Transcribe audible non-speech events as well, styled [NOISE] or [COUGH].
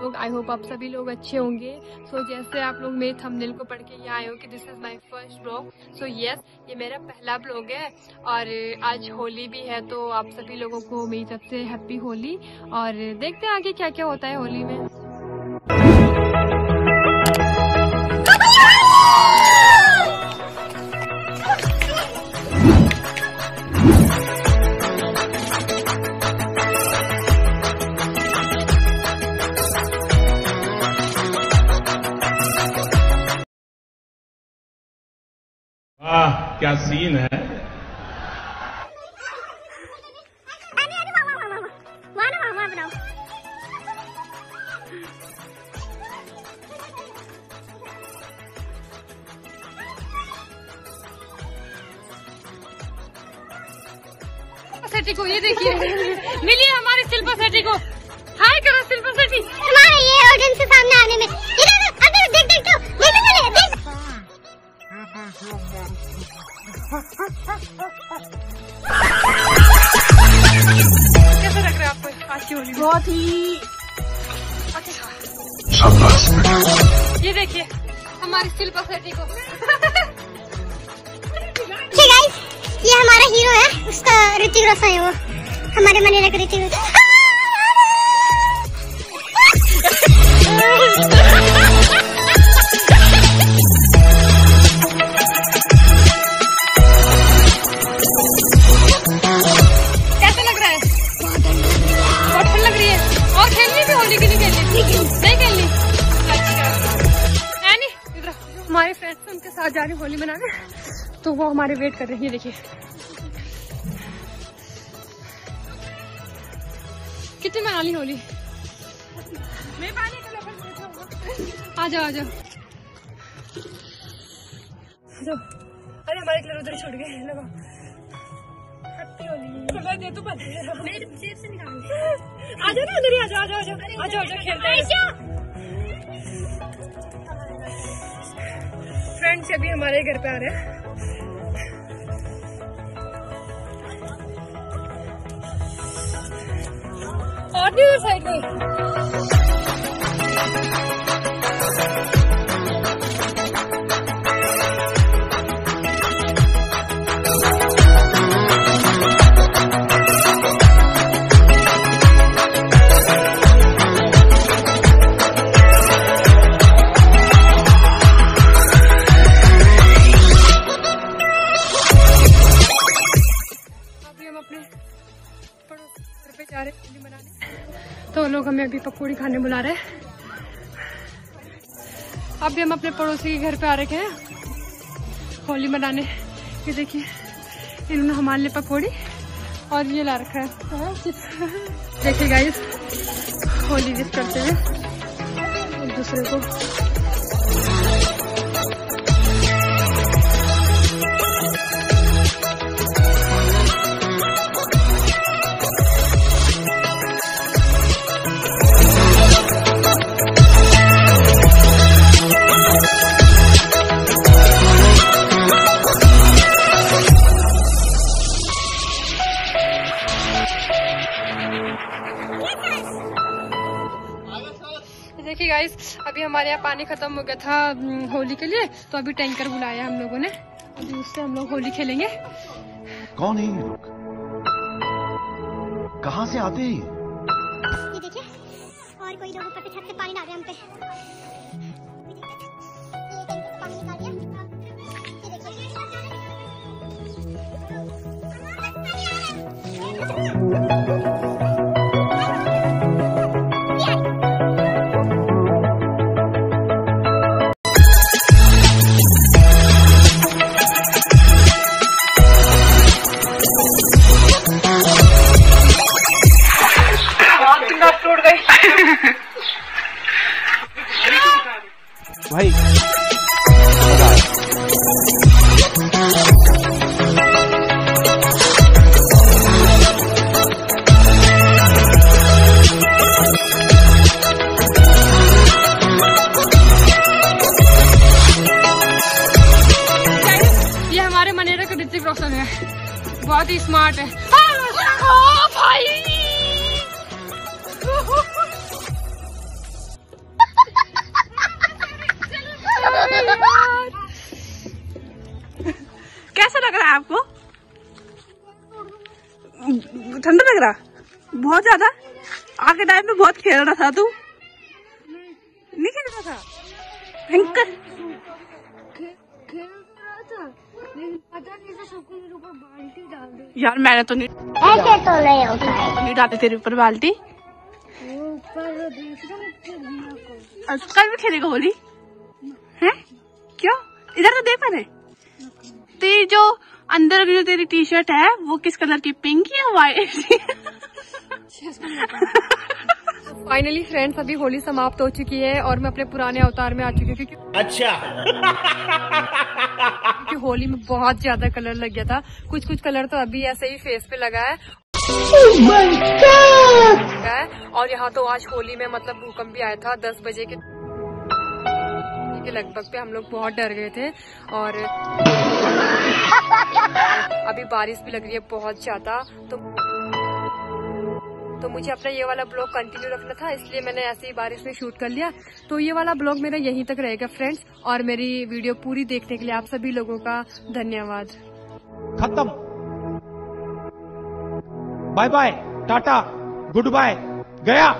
लोग? I hope आप सभी लोग अच्छे होंगे। सो so, जैसे आप लोग मेरे थंबनेल को पढ़ के यहाँ आए हो कि this is my first blog so yes ये मेरा पहला ब्लॉग है और आज होली भी है तो आप सभी लोगों को मेरी तरफ़ से हैप्पी होली। और देखते हैं आगे क्या क्या होता है होली में। क्या सीन है? सेठी को ये देखिए। मिलिए हमारे शिल्पा सेठी को। हाय करो शिल्पा सेठी। तुम्हारे ये ऑडियंस के सामने आने में। कैसा लग रहा है आपको आज की होली बहुत ही ये देखिए हमारी शिल्पा सेठी को। ये हमारा हीरो है। उसका ऋतिक रोशन है वो। हमारे मने लग ऋतिक रोशन साथ जा रही होली मनाने। तो वो हमारे वेट कर रही है देखिए। कितनी मना ली होली? आ जाओ आ जाओ अरे हमारे कलर उधर छूट गए लगा दे तू मेरे जेब से निकाल आ जाओ ना अंदर ही आ जाओ आ जाओ आ जाओ आ जाओ खेलते हैं। फ्रेंड्स अभी हमारे घर पे आ रहे हैं। और भी साइड में तो लोग हमें अभी पकौड़ी खाने बुला रहे हैं। अभी हम अपने पड़ोसी के घर पे आ रखे हैं। होली मनाने। ये देखिए, इन्होंने हमारे लिए पकौड़ी और ये ला रखा है। देखिए गाइस होली विश करते हैं, एक दूसरे को। अभी हमारे यहाँ पानी खत्म हो गया था हम्म, होली के लिए तो अभी टैंकर बुलाया हम लोगों ने। अभी उससे हम लोग होली खेलेंगे। कौन है ये लोग? कहाँ से आते हैं ये? देखिए और कोई लोग ऊपर पे छत से पानी डाल रहे हैं हम पे। बहुत ही स्मार्ट है। ओ भाई। कैसा लग रहा है आपको? ठंडा लग रहा? बहुत ज़्यादा? आगे टाइम में बहुत खेल रहा था तू। नहीं खेल रहा था? भयंकर। यार मैंने तो नहीं ऐसे तो नहीं होता है। नहीं डाली तेरे ऊपर बाल्टी। कल भी खेलेगा होली? है? क्यों? इधर तो देख मैंने। तेरी जो अंदर की जो तेरी टी शर्ट है वो किस कलर की? पिंक या वाइट [LAUGHS] [LAUGHS] फाइनली फ्रेंड्स अभी होली समाप्त हो चुकी है और मैं अपने पुराने अवतार में आ चुकी हूँ क्योंकि अच्छा। क्योंकि होली में बहुत ज़्यादा कलर लग गया था। कुछ कुछ कलर तो अभी ऐसे ही फेस पे लगा है। है। और यहाँ तो आज होली में मतलब भूकंप भी आया था दस बजे के। के लगभग पे हम लोग बहुत डर गए थे और अभी बारिश भी लग रही है बहुत ज़्यादा तो तो मुझे अपना ये वाला ब्लॉग कंटिन्यू रखना था, इसलिए मैंने ऐसे ही बारिश में शूट कर लिया। तो ये वाला ब्लॉग मेरा यहीं तक रहेगा फ्रेंड्स और मेरी वीडियो पूरी देखने के लिए आप सभी लोगों का धन्यवाद। खत्म। Bye bye tata good bye गया।